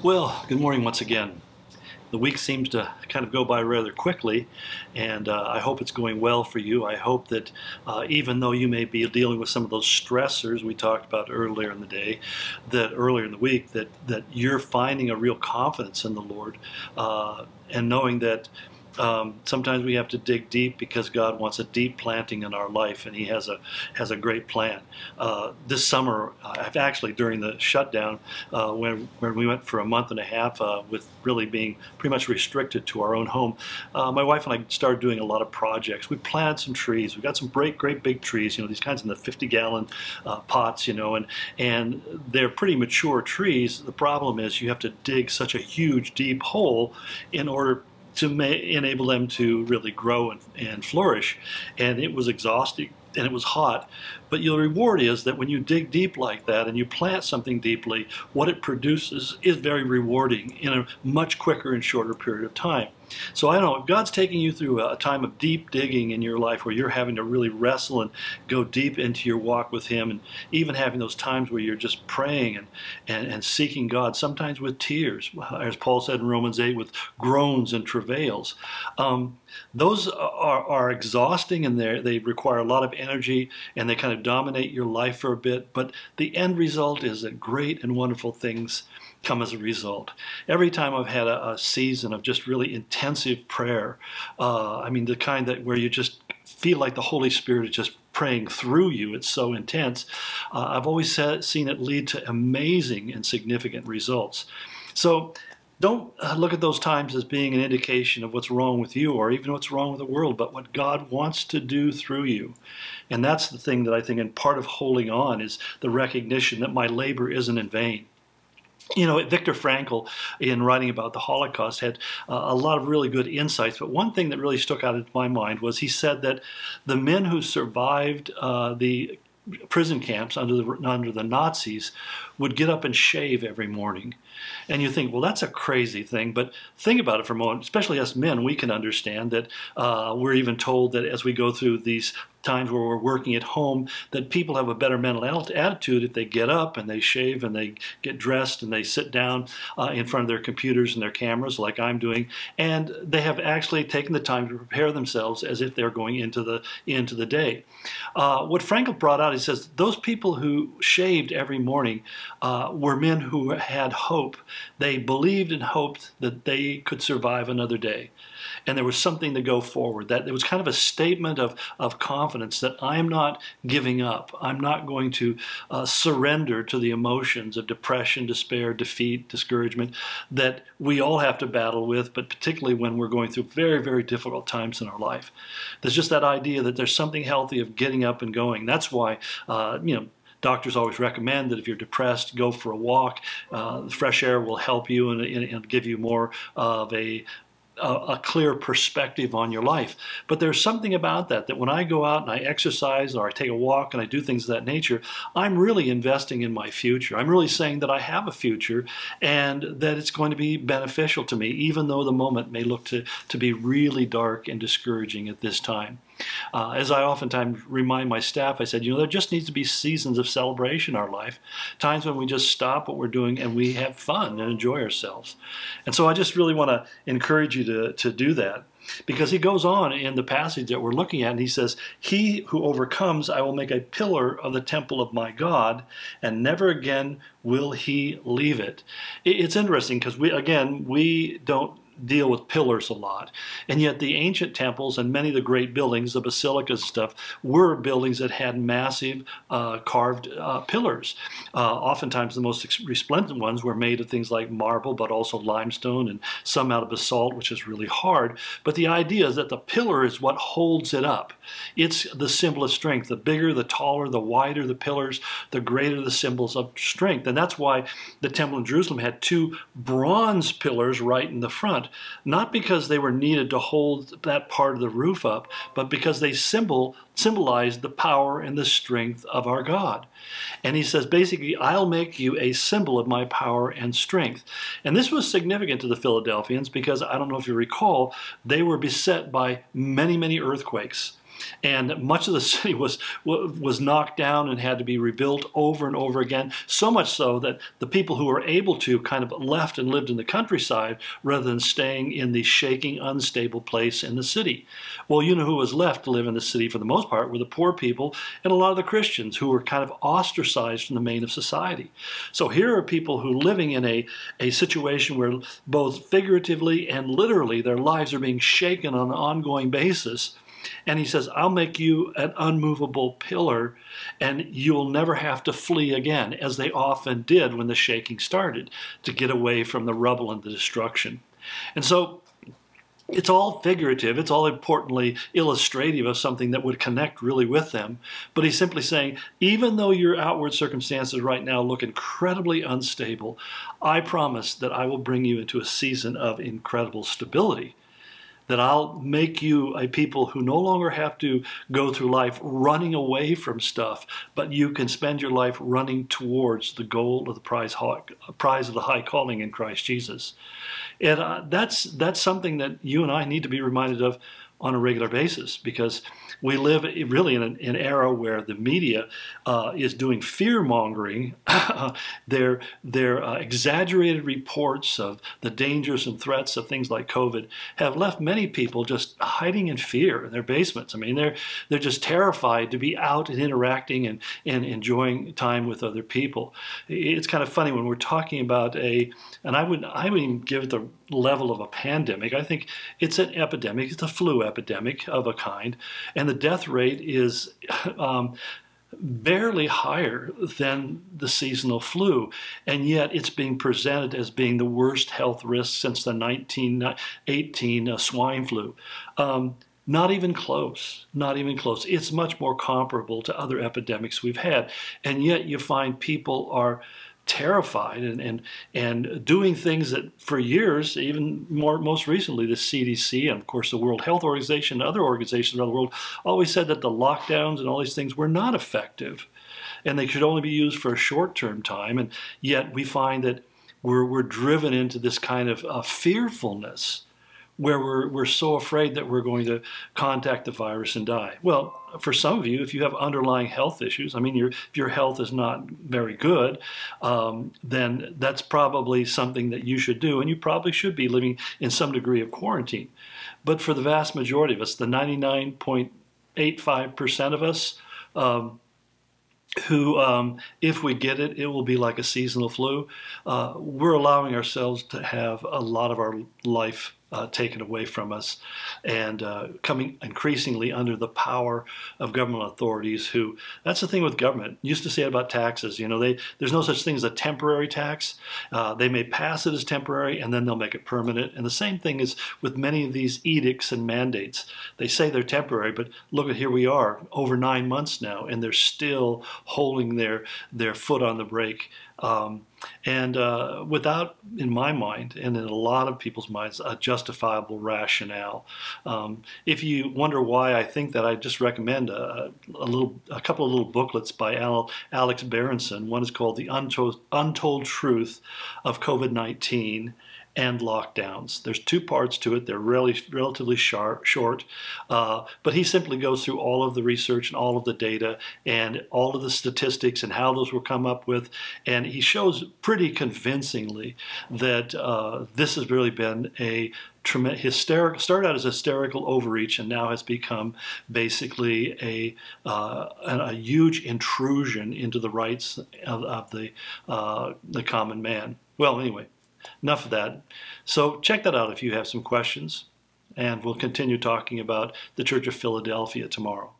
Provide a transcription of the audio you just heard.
Well, good morning once again. The week seems to kind of go by rather quickly, and uh, I hope it's going well for you. I hope that uh, even though you may be dealing with some of those stressors we talked about earlier in the day, that earlier in the week, that, that you're finding a real confidence in the Lord uh, and knowing that um, sometimes we have to dig deep because God wants a deep planting in our life, and He has a has a great plan. Uh, this summer, uh, actually during the shutdown, uh, when when we went for a month and a half uh, with really being pretty much restricted to our own home, uh, my wife and I started doing a lot of projects. We planted some trees. We got some great great big trees, you know, these kinds in the 50 gallon uh, pots, you know, and and they're pretty mature trees. The problem is you have to dig such a huge deep hole in order to enable them to really grow and, and flourish. And it was exhausting and it was hot. But the reward is that when you dig deep like that and you plant something deeply, what it produces is very rewarding in a much quicker and shorter period of time. So I know, God's taking you through a time of deep digging in your life where you're having to really wrestle and go deep into your walk with Him and even having those times where you're just praying and, and, and seeking God, sometimes with tears, as Paul said in Romans 8, with groans and travails. Um, those are, are exhausting and they require a lot of energy and they kind of dominate your life for a bit, but the end result is that great and wonderful things come as a result. Every time I've had a, a season of just really intensive prayer, uh, I mean, the kind that where you just feel like the Holy Spirit is just praying through you, it's so intense, uh, I've always said, seen it lead to amazing and significant results. So don't uh, look at those times as being an indication of what's wrong with you or even what's wrong with the world, but what God wants to do through you. And that's the thing that I think, and part of holding on is the recognition that my labor isn't in vain. You know, Viktor Frankl, in writing about the Holocaust, had uh, a lot of really good insights. But one thing that really stuck out in my mind was he said that the men who survived uh, the prison camps under the under the Nazis would get up and shave every morning. And you think, well, that's a crazy thing. But think about it for a moment, especially us men, we can understand that uh, we're even told that as we go through these times where we're working at home that people have a better mental attitude if they get up and they shave and they get dressed and they sit down uh, in front of their computers and their cameras like I'm doing and they have actually taken the time to prepare themselves as if they're going into the into the day. Uh, what Frankl brought out, he says, those people who shaved every morning uh, were men who had hope. They believed and hoped that they could survive another day. And there was something to go forward. That it was kind of a statement of, of confidence that I'm not giving up. I'm not going to uh, surrender to the emotions of depression, despair, defeat, discouragement that we all have to battle with, but particularly when we're going through very, very difficult times in our life. There's just that idea that there's something healthy of getting up and going. That's why, uh, you know, Doctors always recommend that if you're depressed, go for a walk. Uh, fresh air will help you and, and, give you more of a a, a, clear perspective on your life. But there's something about that, that when I go out and I exercise or I take a walk and I do things of that nature, I'm really investing in my future. I'm really saying that I have a future and that it's going to be beneficial to me, even though the moment may look to, to be really dark and discouraging at this time. Uh, as I oftentimes remind my staff, I said, you know, there just needs to be seasons of celebration in our life, times when we just stop what we're doing and we have fun and enjoy ourselves. And so I just really want to encourage you to, to do that. Because he goes on in the passage that we're looking at, and he says, He who overcomes, I will make a pillar of the temple of my God, and never again will he leave it. It's interesting because we, again, we don't deal with pillars a lot. And yet the ancient temples and many of the great buildings, the basilicas stuff, were buildings that had massive uh, carved uh, pillars. Uh, oftentimes the most resplendent ones were made of things like marble, but also limestone and some out of basalt, which is really hard. But the idea is that the pillar is what holds it up. It's the symbol of strength. The bigger, the taller, the wider the pillars, the greater the symbols of strength. And that's why the temple in Jerusalem had two bronze pillars right in the front not because they were needed to hold that part of the roof up, but because they symbol symbolized the power and the strength of our God. And he says, basically, I'll make you a symbol of my power and strength. And this was significant to the Philadelphians because I don't know if you recall, they were beset by many, many earthquakes. And much of the city was was knocked down and had to be rebuilt over and over again. So much so that the people who were able to kind of left and lived in the countryside rather than staying in the shaking, unstable place in the city. Well, you know who was left to live in the city for the most part were the poor people and a lot of the Christians who were kind of ostracized from the main of society. So here are people who living in a, a situation where both figuratively and literally their lives are being shaken on an ongoing basis and he says, I'll make you an unmovable pillar, and you'll never have to flee again, as they often did when the shaking started, to get away from the rubble and the destruction. And so it's all figurative. It's all importantly illustrative of something that would connect really with them. But he's simply saying, even though your outward circumstances right now look incredibly unstable, I promise that I will bring you into a season of incredible stability that I'll make you a people who no longer have to go through life running away from stuff, but you can spend your life running towards the goal of the prize, prize of the high calling in Christ Jesus. And uh, that's, that's something that you and I need to be reminded of on a regular basis because we live really in an, an era where the media uh, is doing fear mongering. their their uh, exaggerated reports of the dangers and threats of things like COVID have left many people just hiding in fear in their basements. I mean, they're they're just terrified to be out and interacting and, and enjoying time with other people. It's kind of funny when we're talking about a, and I would I would even give it the level of a pandemic. I think it's an epidemic. It's a flu epidemic of a kind, and the death rate is. Um, barely higher than the seasonal flu, and yet it's being presented as being the worst health risk since the 1918 uh, swine flu. Um, not even close, not even close. It's much more comparable to other epidemics we've had, and yet you find people are terrified and, and, and doing things that for years, even more most recently, the CDC and of course the World Health Organization and other organizations around the world always said that the lockdowns and all these things were not effective and they should only be used for a short-term time. And yet we find that we're, we're driven into this kind of uh, fearfulness where we're, we're so afraid that we're going to contact the virus and die. Well, for some of you, if you have underlying health issues, I mean, your, if your health is not very good, um, then that's probably something that you should do, and you probably should be living in some degree of quarantine. But for the vast majority of us, the 99.85% of us, um, who, um, if we get it, it will be like a seasonal flu. Uh, we're allowing ourselves to have a lot of our life uh, taken away from us and uh, coming increasingly under the power of government authorities who that's the thing with government. Used to say about taxes you know they there's no such thing as a temporary tax. Uh, they may pass it as temporary and then they'll make it permanent. And the same thing is with many of these edicts and mandates. They say they're temporary but look at here we are over nine months now and they're still holding their their foot on the brake um, and uh, without, in my mind, and in a lot of people's minds, a justifiable rationale. Um, if you wonder why I think that, I just recommend a, a, little, a couple of little booklets by Al, Alex Berenson. One is called "The Untold, Untold Truth of COVID-19." And lockdowns. There's two parts to it. They're really relatively sharp, short, uh, but he simply goes through all of the research and all of the data and all of the statistics and how those were come up with, and he shows pretty convincingly that uh, this has really been a tremendous hysterical started out as hysterical overreach and now has become basically a, uh, a, huge intrusion into the rights of, of the, uh, the common man. Well, anyway, enough of that. So check that out if you have some questions, and we'll continue talking about the Church of Philadelphia tomorrow.